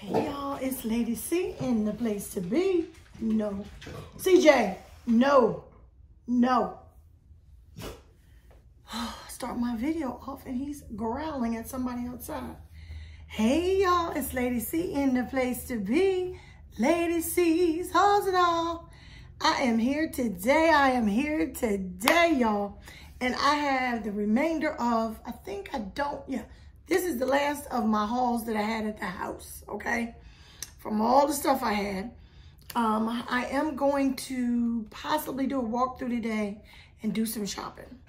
Hey y'all, it's Lady C in the place to be. No. CJ, no. No. Start my video off and he's growling at somebody outside. Hey y'all, it's Lady C in the place to be. Lady C's, Hauls and All? I am here today. I am here today, y'all. And I have the remainder of, I think I don't, yeah, this is the last of my hauls that I had at the house, okay? From all the stuff I had. Um, I am going to possibly do a walkthrough today and do some shopping.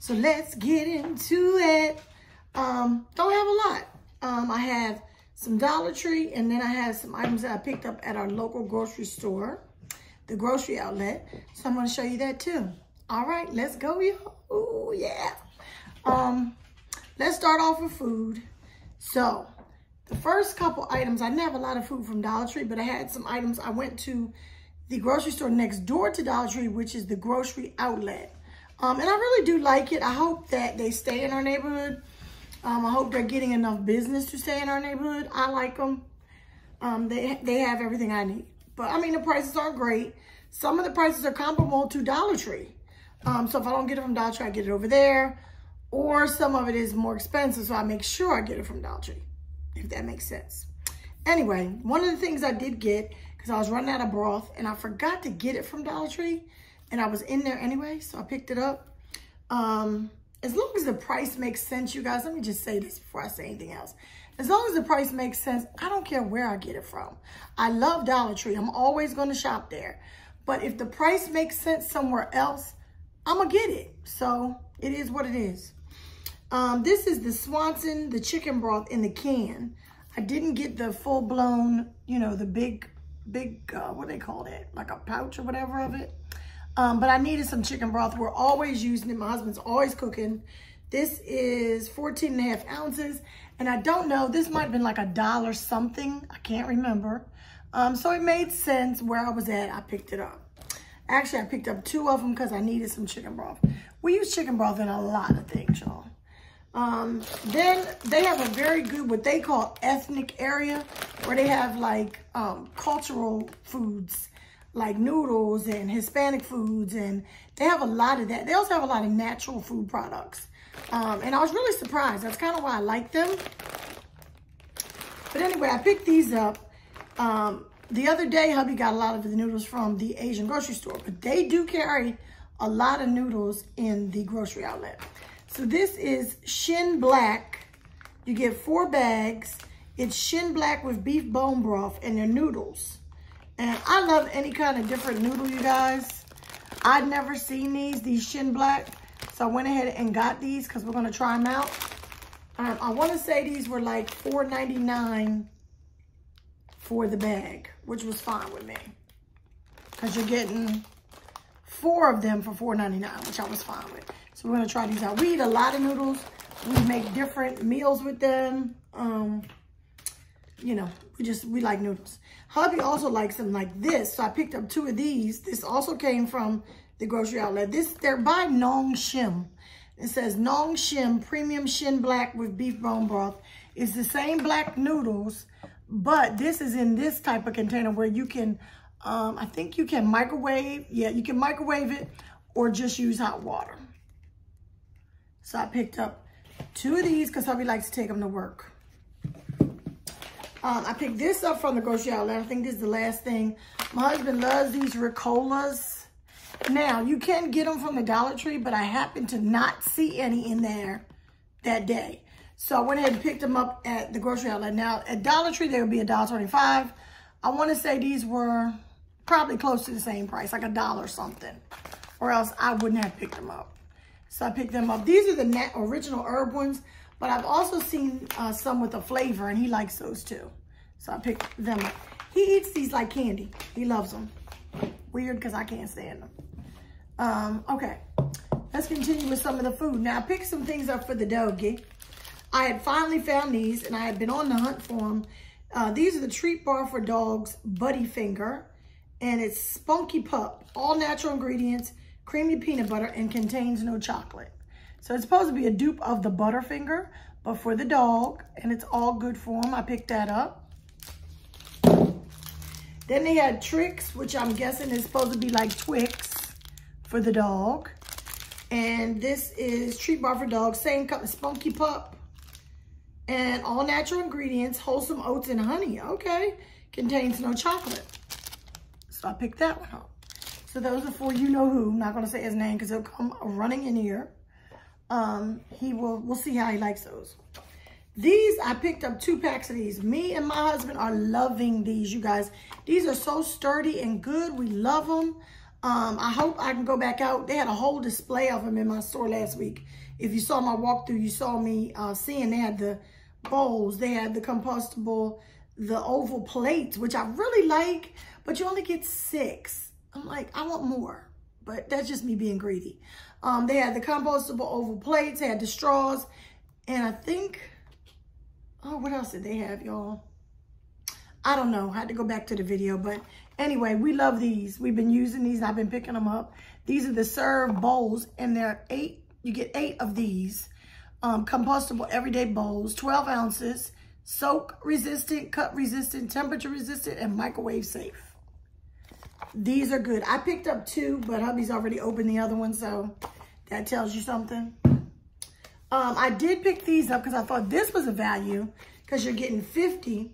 So let's get into it. Um, don't have a lot. Um, I have some Dollar Tree and then I have some items that I picked up at our local grocery store, the grocery outlet. So I'm to show you that too. All right, let's go, y'all. Oh, yeah. Um, Let's start off with food. So the first couple items, I didn't have a lot of food from Dollar Tree, but I had some items. I went to the grocery store next door to Dollar Tree, which is the grocery outlet. Um, and I really do like it. I hope that they stay in our neighborhood. Um, I hope they're getting enough business to stay in our neighborhood. I like them. Um, they, they have everything I need. But, I mean, the prices aren't great. Some of the prices are comparable to Dollar Tree. Um, so if I don't get it from Dollar Tree, I get it over there or some of it is more expensive, so I make sure I get it from Dollar Tree, if that makes sense. Anyway, one of the things I did get, because I was running out of broth, and I forgot to get it from Dollar Tree, and I was in there anyway, so I picked it up. Um, as long as the price makes sense, you guys, let me just say this before I say anything else. As long as the price makes sense, I don't care where I get it from. I love Dollar Tree. I'm always going to shop there. But if the price makes sense somewhere else, I'm going to get it. So it is what it is. Um, this is the Swanson, the chicken broth in the can. I didn't get the full-blown, you know, the big, big, uh, what they call that? Like a pouch or whatever of it. Um, but I needed some chicken broth. We're always using it. My husband's always cooking. This is 14 and a half ounces. And I don't know, this might have been like a dollar something. I can't remember. Um, so it made sense where I was at. I picked it up. Actually, I picked up two of them because I needed some chicken broth. We use chicken broth in a lot of things, y'all. Um, then they have a very good, what they call ethnic area, where they have like um, cultural foods, like noodles and Hispanic foods, and they have a lot of that. They also have a lot of natural food products. Um, and I was really surprised. That's kind of why I like them. But anyway, I picked these up. Um, the other day, hubby got a lot of the noodles from the Asian grocery store, but they do carry a lot of noodles in the grocery outlet. So this is Shin Black. You get four bags. It's Shin Black with beef bone broth and their noodles. And I love any kind of different noodle, you guys. I'd never seen these, these Shin Black. So I went ahead and got these because we're going to try them out. Um, I want to say these were like $4.99 for the bag, which was fine with me. Because you're getting four of them for $4.99, which I was fine with. So we're gonna try these out. We eat a lot of noodles. We make different meals with them. Um, you know, we just, we like noodles. Hubby also likes them like this. So I picked up two of these. This also came from the grocery outlet. This, they're by Nong Shim. It says Nong Shim Premium Shin Black with beef bone broth. It's the same black noodles, but this is in this type of container where you can, um, I think you can microwave. Yeah, you can microwave it or just use hot water. So I picked up two of these because hubby likes to take them to work. Um, I picked this up from the grocery outlet. I think this is the last thing. My husband loves these Ricolas. Now, you can get them from the Dollar Tree, but I happened to not see any in there that day. So I went ahead and picked them up at the grocery outlet. Now, at Dollar Tree, they would be $1.25. I want to say these were probably close to the same price, like a dollar something. Or else I wouldn't have picked them up. So I picked them up. These are the original herb ones, but I've also seen uh, some with a flavor, and he likes those too. So I picked them up. He eats these like candy. He loves them. Weird because I can't stand them. Um, okay, let's continue with some of the food. Now, I picked some things up for the doggy. I had finally found these, and I had been on the hunt for them. Uh, these are the Treat Bar for Dogs Buddy Finger, and it's Spunky Pup. All natural ingredients creamy peanut butter, and contains no chocolate. So it's supposed to be a dupe of the Butterfinger, but for the dog, and it's all good for him. I picked that up. Then they had Trix, which I'm guessing is supposed to be like Twix for the dog. And this is Treat Bar for Dog, same color, Spunky Pup. And all natural ingredients, wholesome oats and honey. Okay, contains no chocolate. So I picked that one up. So those are for you know who. I'm not gonna say his name because he'll come running in here. Um, he will, we'll see how he likes those. These, I picked up two packs of these. Me and my husband are loving these, you guys. These are so sturdy and good. We love them. Um, I hope I can go back out. They had a whole display of them in my store last week. If you saw my walkthrough, you saw me uh, seeing they had the bowls. They had the compostable, the oval plates, which I really like, but you only get six. I'm like, I want more, but that's just me being greedy. Um, they had the compostable oval plates, they had the straws, and I think Oh, what else did they have, y'all? I don't know. I had to go back to the video. But anyway, we love these. We've been using these. I've been picking them up. These are the serve bowls. And they're eight. You get eight of these. Um, compostable everyday bowls. 12 ounces. Soak resistant, cut resistant, temperature resistant, and microwave safe. These are good. I picked up two, but hubby's already opened the other one. So that tells you something. Um, I did pick these up because I thought this was a value because you're getting 50.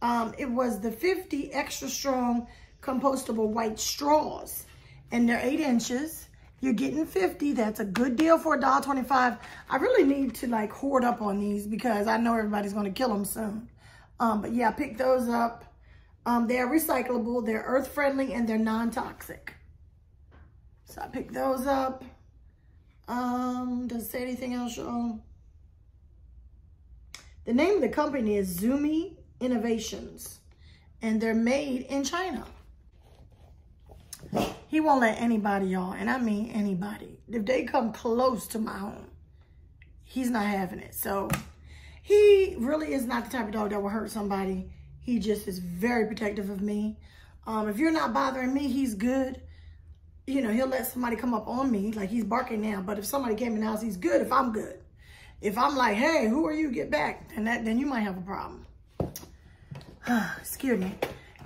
Um, it was the 50 extra strong compostable white straws and they're eight inches. You're getting 50. That's a good deal for $1.25. I really need to like hoard up on these because I know everybody's going to kill them soon. Um, but yeah, I picked those up. Um, they're recyclable, they're earth friendly, and they're non-toxic. So I picked those up. Um, does it say anything else, y'all? The name of the company is Zumi Innovations, and they're made in China. He won't let anybody, y'all, and I mean anybody. If they come close to my home, he's not having it. So he really is not the type of dog that will hurt somebody. He just is very protective of me. Um, if you're not bothering me, he's good you know, he'll let somebody come up on me, like he's barking now. But if somebody came in the house, he's good if I'm good. If I'm like, hey, who are you? Get back. And that, then you might have a problem. Scared me.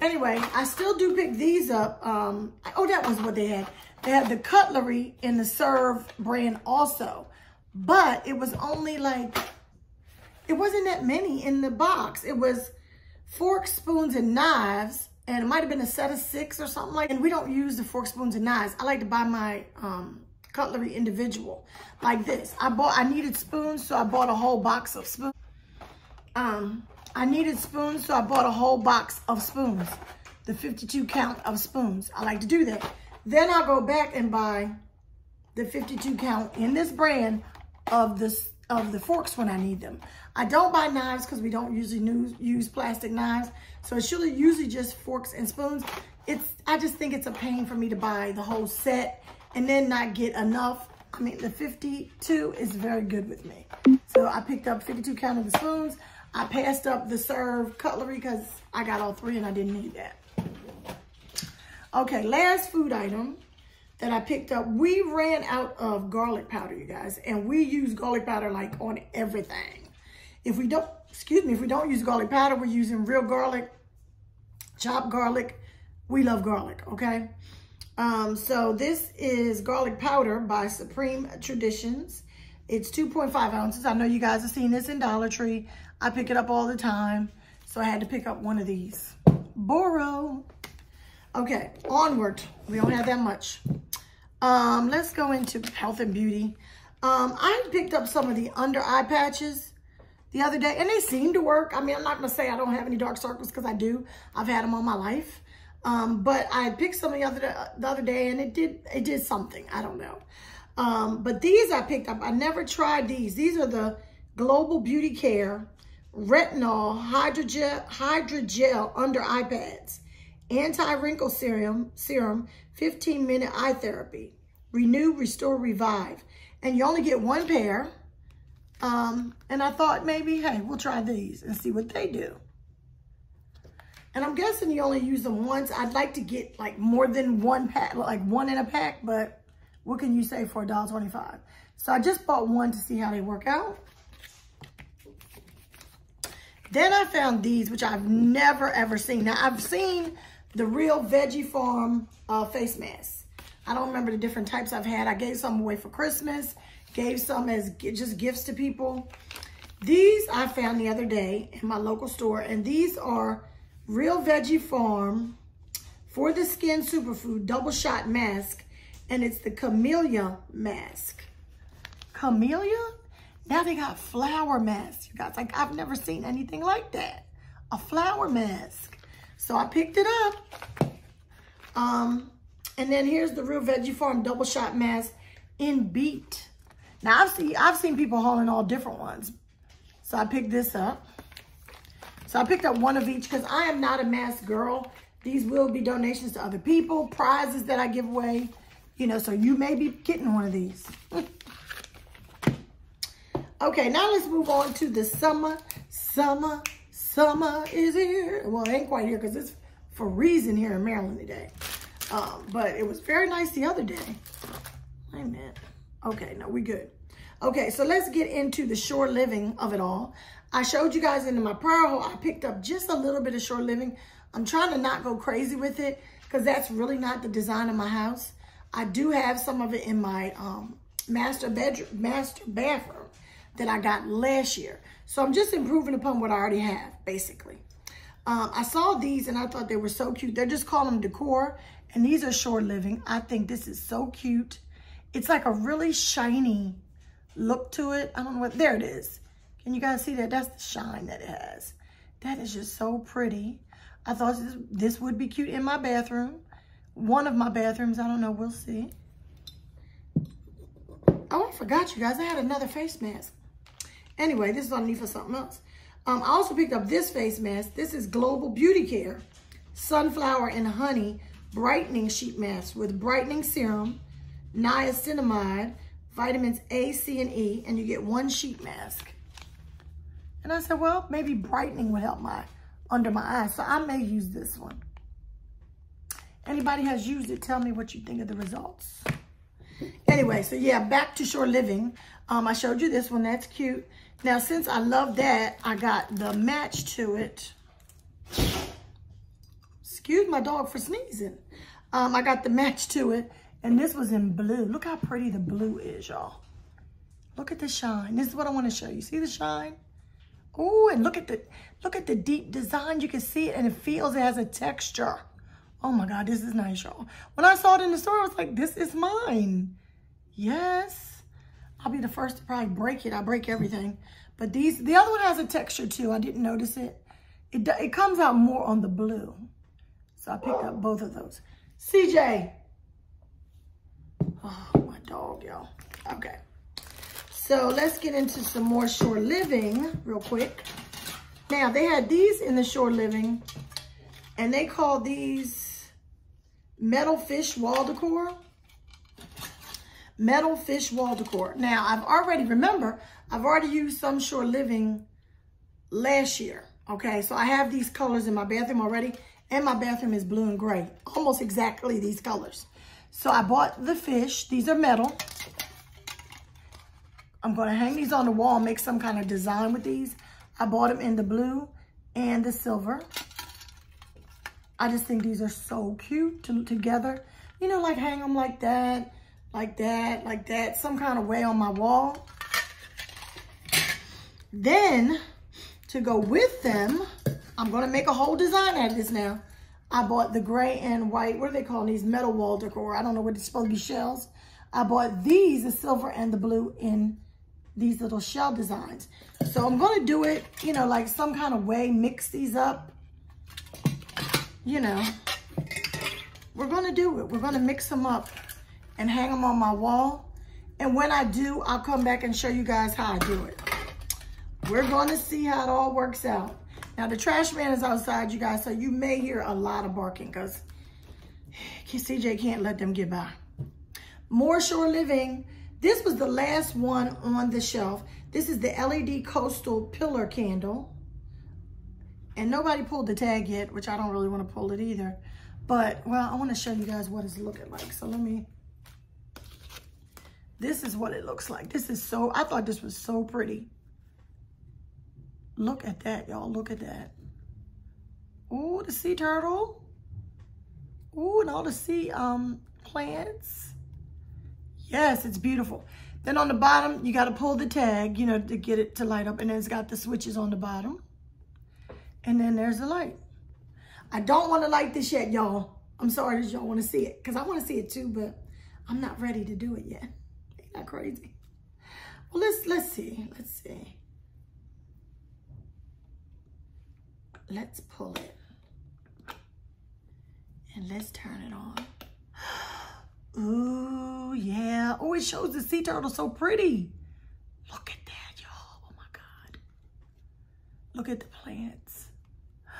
Anyway, I still do pick these up. Um, oh, that was what they had. They had the cutlery in the Serve brand also. But it was only like, it wasn't that many in the box. It was forks, spoons, and knives and it might have been a set of six or something like And we don't use the fork, spoons, and knives. I like to buy my um, cutlery individual like this. I bought, I needed spoons, so I bought a whole box of spoons. Um, I needed spoons, so I bought a whole box of spoons. The 52 count of spoons. I like to do that. Then I'll go back and buy the 52 count in this brand of this of the forks when I need them. I don't buy knives because we don't usually use plastic knives. So it's usually, usually just forks and spoons. It's I just think it's a pain for me to buy the whole set and then not get enough. I mean, the 52 is very good with me. So I picked up 52 count of the spoons. I passed up the serve cutlery because I got all three and I didn't need that. Okay, last food item that I picked up. We ran out of garlic powder, you guys, and we use garlic powder like on everything. If we don't, excuse me, if we don't use garlic powder, we're using real garlic, chopped garlic. We love garlic, okay? Um, so this is garlic powder by Supreme Traditions. It's 2.5 ounces. I know you guys have seen this in Dollar Tree. I pick it up all the time. So I had to pick up one of these. Boro. Okay, onward. We don't have that much. Um, let's go into health and beauty. Um, I picked up some of the under eye patches the other day, and they seem to work. I mean, I'm not going to say I don't have any dark circles because I do. I've had them all my life. Um, but I picked some the other, the other day, and it did, it did something. I don't know. Um, but these I picked up. I never tried these. These are the Global Beauty Care Retinol Hydrogel, Hydrogel Under Eye Pads anti-wrinkle serum, serum, 15 minute eye therapy, renew, restore, revive. And you only get one pair. Um, and I thought maybe, hey, we'll try these and see what they do. And I'm guessing you only use them once. I'd like to get like more than one pack, like one in a pack, but what can you say for $1.25? So I just bought one to see how they work out. Then I found these, which I've never ever seen. Now I've seen the real Veggie Farm uh, face masks. I don't remember the different types I've had. I gave some away for Christmas, gave some as just gifts to people. These I found the other day in my local store, and these are Real Veggie Farm for the Skin Superfood Double Shot Mask, and it's the Camellia Mask. Camellia? Now they got flower masks, you guys. Like, I've never seen anything like that. A flower mask. So I picked it up. Um, and then here's the Real Veggie Farm Double Shot Mask in Beet. Now, I've seen, I've seen people hauling all different ones. So I picked this up. So I picked up one of each because I am not a mask girl. These will be donations to other people, prizes that I give away. You know, so you may be getting one of these. okay, now let's move on to the summer. Summer, summer is here. Well, it ain't quite here because it's for reason here in Maryland today. Um, but it was very nice the other day. Wait a minute. Okay, no, we good. Okay, so let's get into the shore living of it all. I showed you guys in my prayer hole. I picked up just a little bit of shore living. I'm trying to not go crazy with it because that's really not the design of my house. I do have some of it in my um, master bedroom, master bathroom that I got last year. So I'm just improving upon what I already have, basically. Um, I saw these and I thought they were so cute. They're just calling them decor and these are shore living. I think this is so cute. It's like a really shiny look to it. I don't know what, there it is. Can you guys see that? That's the shine that it has. That is just so pretty. I thought this, this would be cute in my bathroom. One of my bathrooms, I don't know, we'll see. Oh, I forgot you guys. I had another face mask. Anyway, this is underneath for something else. Um, I also picked up this face mask. This is Global Beauty Care Sunflower and Honey Brightening Sheet Mask with brightening serum, niacinamide, vitamins A, C, and E, and you get one sheet mask. And I said, well, maybe brightening would help my under my eyes. So I may use this one. Anybody has used it, tell me what you think of the results. Anyway, so yeah, back to shore living. Um, I showed you this one. That's cute. Now, since I love that, I got the match to it. Excuse my dog for sneezing. Um, I got the match to it. And this was in blue. Look how pretty the blue is, y'all. Look at the shine. This is what I want to show you. See the shine? Oh, and look at the look at the deep design. You can see it and it feels it has a texture. Oh my God, this is nice, y'all. When I saw it in the store, I was like, this is mine. Yes. I'll be the first to probably break it. I break everything. But these, the other one has a texture too. I didn't notice it. It, it comes out more on the blue. So I picked up both of those. CJ. Oh, my dog, y'all. Okay. So let's get into some more shore living real quick. Now, they had these in the shore living, and they call these metal fish wall decor. Metal fish wall decor. Now, I've already, remember, I've already used some shore living last year. Okay, so I have these colors in my bathroom already, and my bathroom is blue and gray. Almost exactly these colors. So I bought the fish. These are metal. I'm going to hang these on the wall, make some kind of design with these. I bought them in the blue and the silver. I just think these are so cute to, together. You know, like hang them like that, like that, like that, some kind of way on my wall. Then, to go with them, I'm going to make a whole design out of this now. I bought the gray and white, what are they calling these? Metal wall decor. I don't know what it's supposed to be shells. I bought these, the silver and the blue in these little shell designs. So I'm going to do it, you know, like some kind of way, mix these up. You know, we're going to do it. We're going to mix them up and hang them on my wall. And when I do, I'll come back and show you guys how I do it. We're going to see how it all works out. Now, the trash man is outside, you guys, so you may hear a lot of barking because CJ can't let them get by. More Shore Living. This was the last one on the shelf. This is the LED Coastal Pillar Candle. And nobody pulled the tag yet, which I don't really want to pull it either. But, well, I want to show you guys what it's looking like. So let me... This is what it looks like. This is so... I thought this was so pretty. Look at that, y'all. Look at that. Oh, the sea turtle. Ooh, and all the sea um, plants. Yes, it's beautiful. Then on the bottom, you got to pull the tag, you know, to get it to light up. And then it's got the switches on the bottom. And then there's the light. I don't want to light this yet, y'all. I'm sorry that y'all want to see it. Because I want to see it too, but I'm not ready to do it yet. Ain't that crazy? Well, let's, let's see. Let's see. Let's pull it. And let's turn it on. Ooh, yeah. Oh, it shows the sea turtle so pretty. Look at that, y'all. Oh, my God. Look at the plants.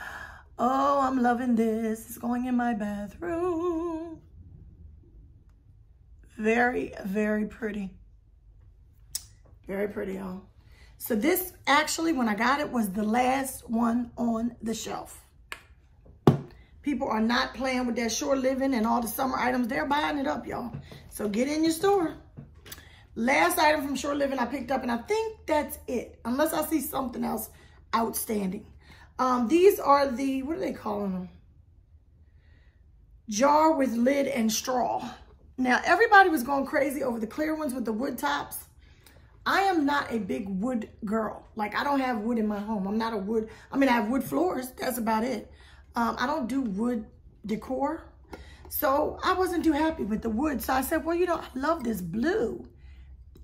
Oh, I'm loving this. It's going in my bathroom. Very, very pretty. Very pretty, y'all. So this actually, when I got it, was the last one on the shelf. People are not playing with that shore living and all the summer items. They're buying it up, y'all. So get in your store. Last item from Shore Living I picked up, and I think that's it. Unless I see something else outstanding. Um, these are the, what are they calling them? Jar with lid and straw. Now, everybody was going crazy over the clear ones with the wood tops. I am not a big wood girl. Like, I don't have wood in my home. I'm not a wood, I mean, I have wood floors. That's about it. Um, I don't do wood decor. So I wasn't too happy with the wood. So I said, well, you know, I love this blue.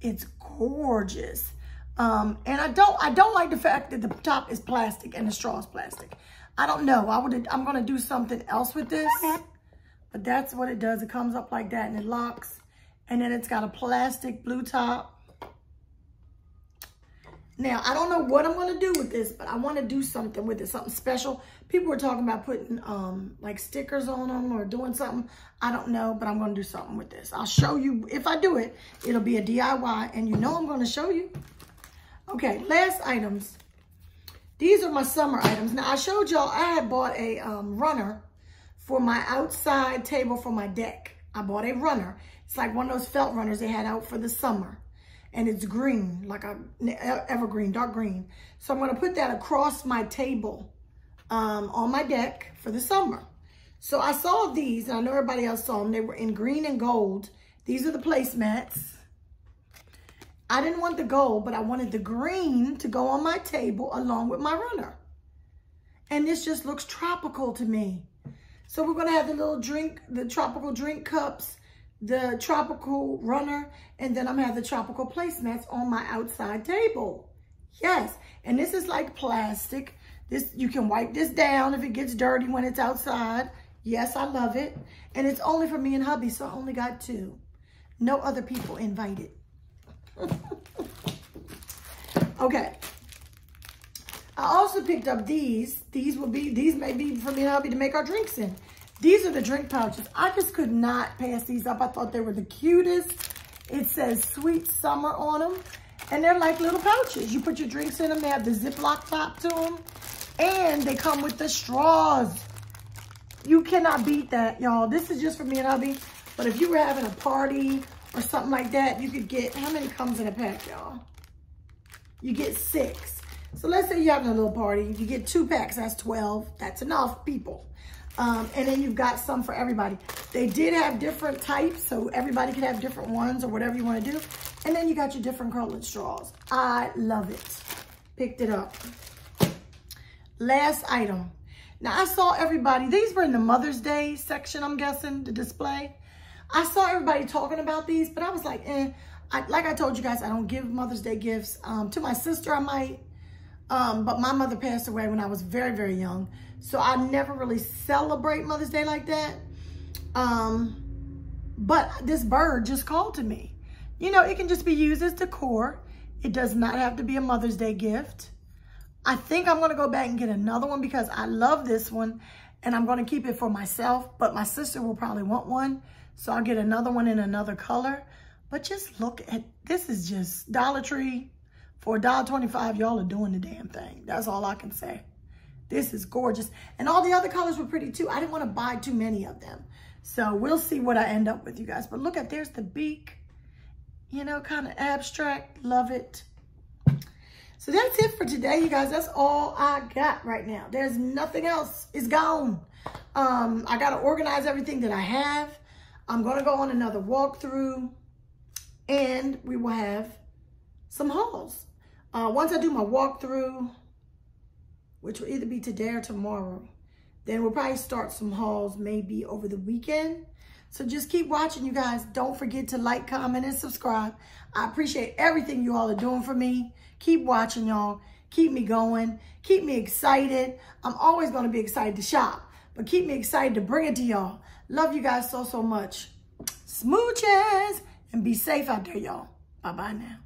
It's gorgeous. Um, and I don't, I don't like the fact that the top is plastic and the straw is plastic. I don't know. I would, I'm going to do something else with this. But that's what it does. It comes up like that and it locks. And then it's got a plastic blue top. Now, I don't know what I'm going to do with this, but I want to do something with it, something special. People were talking about putting um, like stickers on them or doing something. I don't know, but I'm going to do something with this. I'll show you. If I do it, it'll be a DIY, and you know I'm going to show you. Okay, last items. These are my summer items. Now, I showed y'all I had bought a um, runner for my outside table for my deck. I bought a runner. It's like one of those felt runners they had out for the summer and it's green, like a evergreen, dark green. So I'm gonna put that across my table um, on my deck for the summer. So I saw these, and I know everybody else saw them. They were in green and gold. These are the placemats. I didn't want the gold, but I wanted the green to go on my table along with my runner. And this just looks tropical to me. So we're gonna have the little drink, the tropical drink cups the tropical runner, and then I'm gonna have the tropical placemats on my outside table. Yes, and this is like plastic. This You can wipe this down if it gets dirty when it's outside. Yes, I love it. And it's only for me and hubby, so I only got two. No other people invited. okay. I also picked up these. These will be, these may be for me and hubby to make our drinks in. These are the drink pouches. I just could not pass these up. I thought they were the cutest. It says Sweet Summer on them. And they're like little pouches. You put your drinks in them. They have the Ziploc top to them. And they come with the straws. You cannot beat that, y'all. This is just for me and hubby. But if you were having a party or something like that, you could get, how many comes in a pack, y'all? You get six. So let's say you're having a little party. You get two packs, that's 12. That's enough people. Um, and then you've got some for everybody. They did have different types, so everybody could have different ones or whatever you want to do. And then you got your different colored straws. I love it. Picked it up. Last item. Now, I saw everybody, these were in the Mother's Day section, I'm guessing, the display. I saw everybody talking about these, but I was like, eh. I, like I told you guys, I don't give Mother's Day gifts. Um, to my sister, I might. Um, but my mother passed away when I was very, very young. So I never really celebrate Mother's Day like that. Um, but this bird just called to me. You know, it can just be used as decor. It does not have to be a Mother's Day gift. I think I'm to go back and get another one because I love this one and I'm to keep it for myself. But my sister will probably want one. So I'll get another one in another color. But just look at, this is just Dollar Tree. For $1.25, y'all are doing the damn thing. That's all I can say. This is gorgeous. And all the other colors were pretty too. I didn't want to buy too many of them. So we'll see what I end up with, you guys. But look at, there's the beak. You know, kind of abstract. Love it. So that's it for today, you guys. That's all I got right now. There's nothing else. It's gone. Um, I got to organize everything that I have. I'm going to go on another walkthrough and we will have some hauls. Uh, once I do my walkthrough, which will either be today or tomorrow, then we'll probably start some hauls maybe over the weekend. So just keep watching, you guys. Don't forget to like, comment, and subscribe. I appreciate everything you all are doing for me. Keep watching, y'all. Keep me going. Keep me excited. I'm always going to be excited to shop, but keep me excited to bring it to y'all. Love you guys so, so much. Smooches and be safe out there, y'all. Bye-bye now.